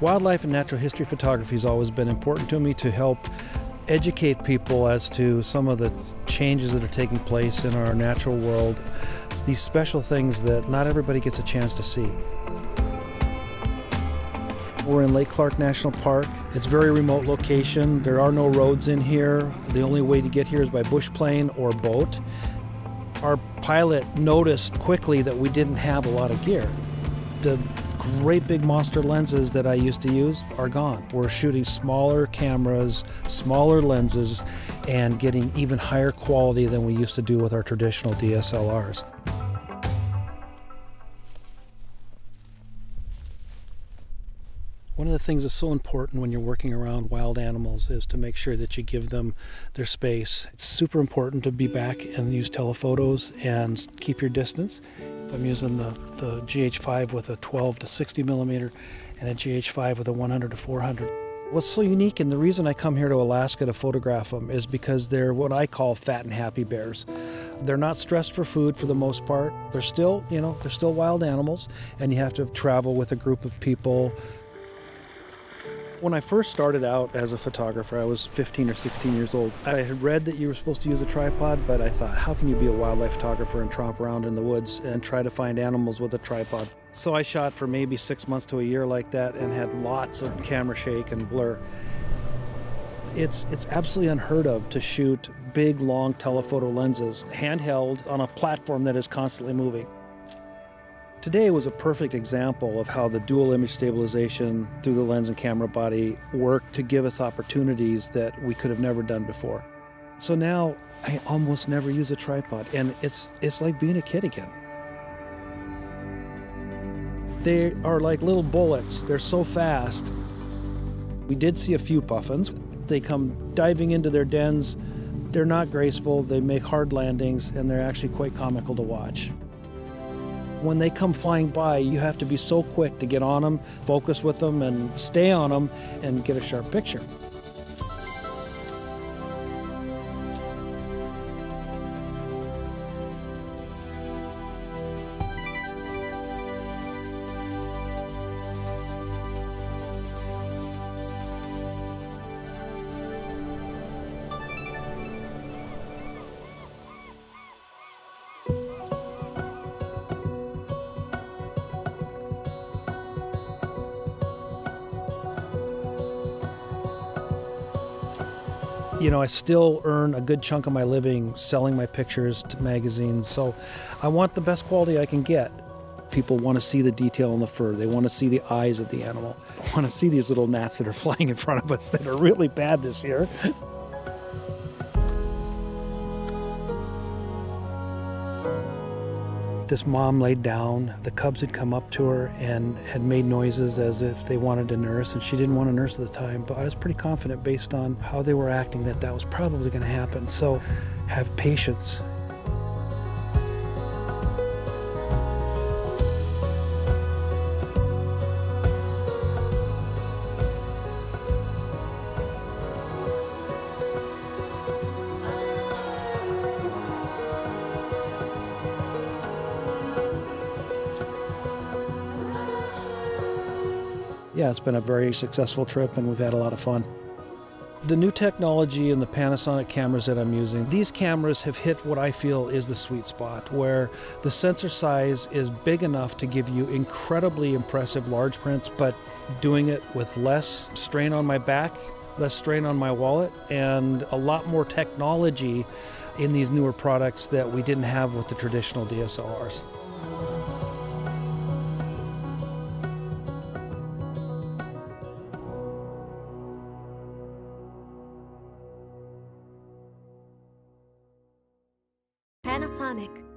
Wildlife and natural history photography has always been important to me to help educate people as to some of the changes that are taking place in our natural world, these special things that not everybody gets a chance to see. We're in Lake Clark National Park. It's a very remote location. There are no roads in here. The only way to get here is by bush plane or boat. Our pilot noticed quickly that we didn't have a lot of gear. The great big monster lenses that I used to use are gone. We're shooting smaller cameras, smaller lenses, and getting even higher quality than we used to do with our traditional DSLRs. One of the things that's so important when you're working around wild animals is to make sure that you give them their space. It's super important to be back and use telephotos and keep your distance. I'm using the, the GH5 with a 12 to 60 millimeter and a GH5 with a 100 to 400. What's so unique and the reason I come here to Alaska to photograph them is because they're what I call fat and happy bears. They're not stressed for food for the most part. They're still, you know, they're still wild animals and you have to travel with a group of people when I first started out as a photographer, I was 15 or 16 years old. I had read that you were supposed to use a tripod, but I thought, how can you be a wildlife photographer and tromp around in the woods and try to find animals with a tripod? So I shot for maybe six months to a year like that and had lots of camera shake and blur. It's, it's absolutely unheard of to shoot big, long telephoto lenses handheld on a platform that is constantly moving. Today was a perfect example of how the dual image stabilization through the lens and camera body worked to give us opportunities that we could have never done before. So now I almost never use a tripod and it's it's like being a kid again. They are like little bullets. They're so fast. We did see a few puffins. They come diving into their dens. They're not graceful, they make hard landings, and they're actually quite comical to watch. When they come flying by, you have to be so quick to get on them, focus with them, and stay on them and get a sharp picture. You know, I still earn a good chunk of my living selling my pictures to magazines. So I want the best quality I can get. People want to see the detail in the fur. They want to see the eyes of the animal. I want to see these little gnats that are flying in front of us that are really bad this year. This mom laid down. The cubs had come up to her and had made noises as if they wanted to nurse, and she didn't want to nurse at the time. But I was pretty confident based on how they were acting that that was probably going to happen. So have patience. Yeah, it's been a very successful trip and we've had a lot of fun. The new technology and the Panasonic cameras that I'm using, these cameras have hit what I feel is the sweet spot, where the sensor size is big enough to give you incredibly impressive large prints, but doing it with less strain on my back, less strain on my wallet, and a lot more technology in these newer products that we didn't have with the traditional DSLRs. Panasonic